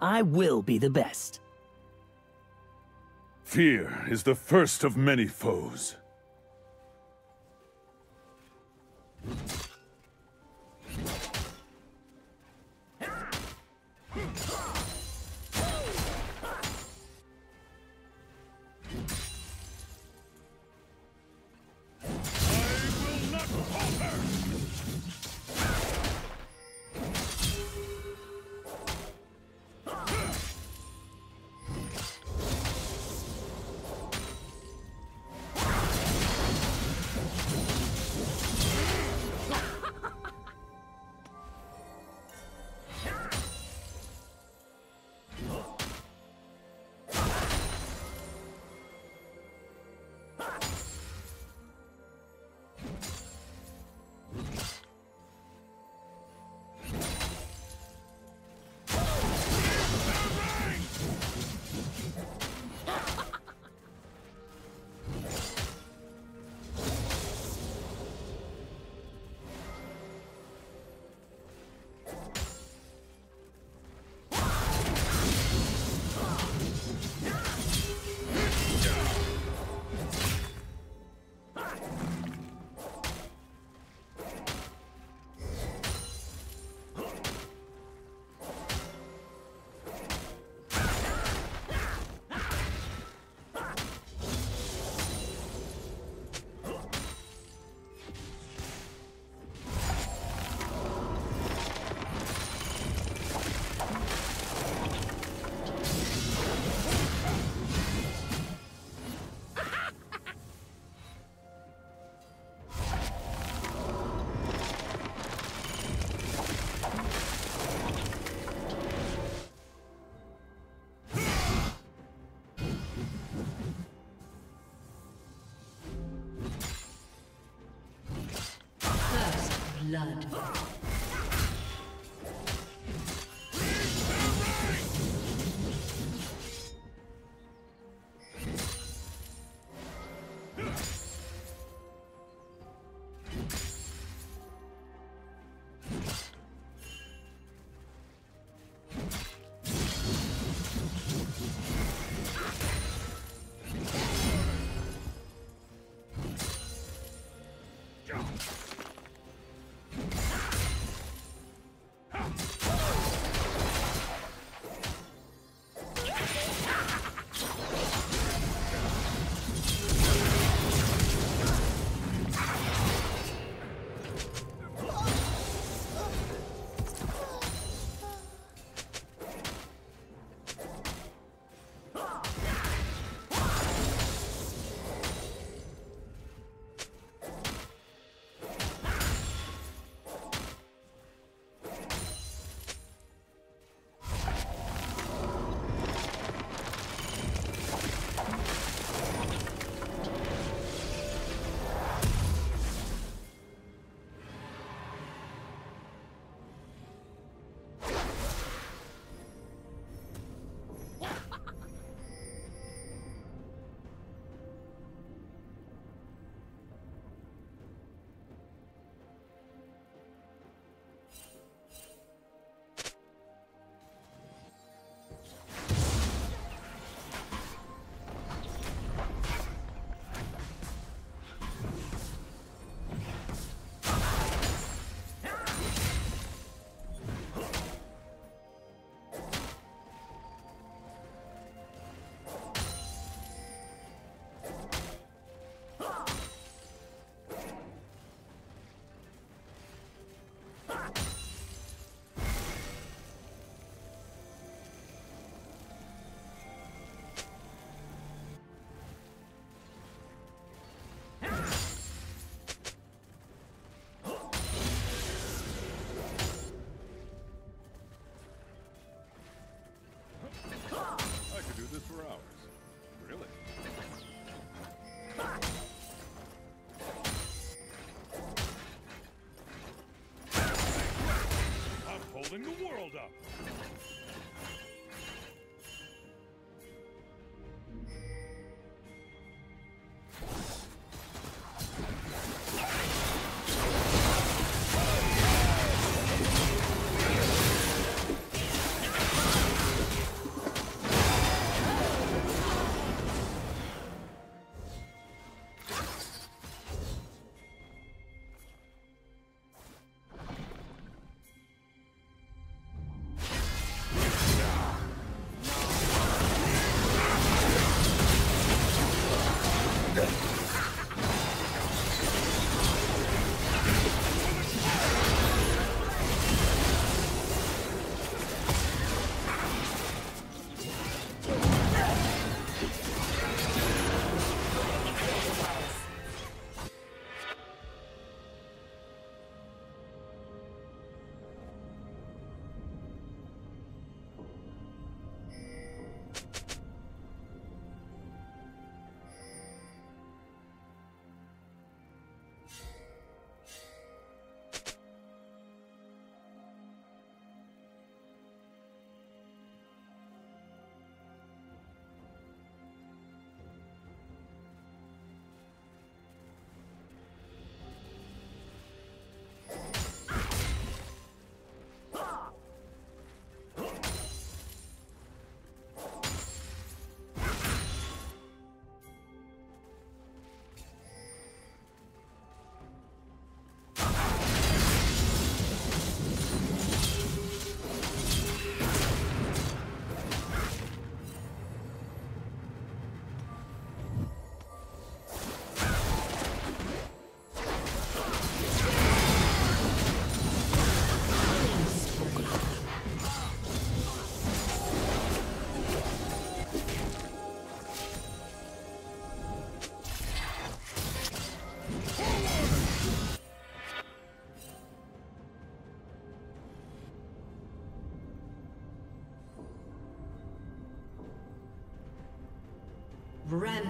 I will be the best. Fear is the first of many foes. Blood.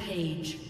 Rampage.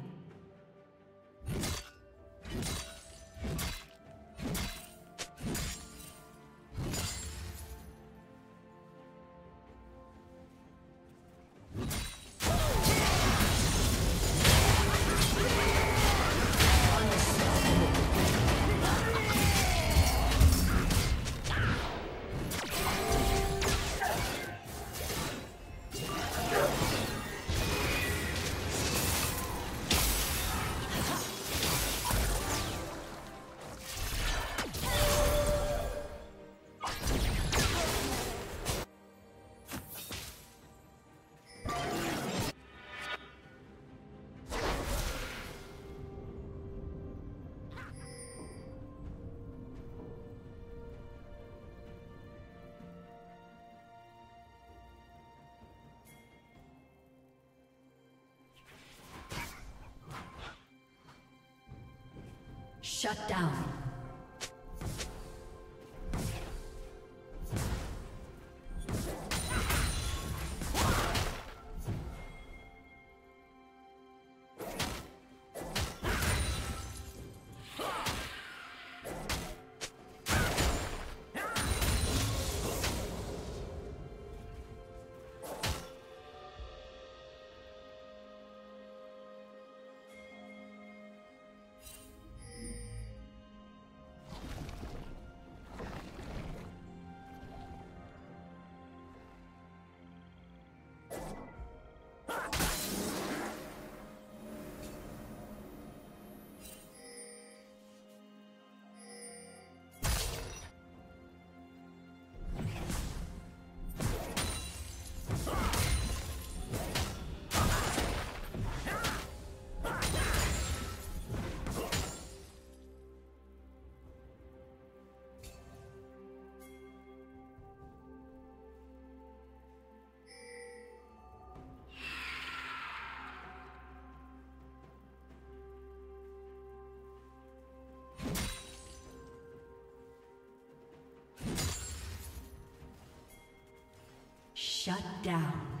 Shut down. Shut down.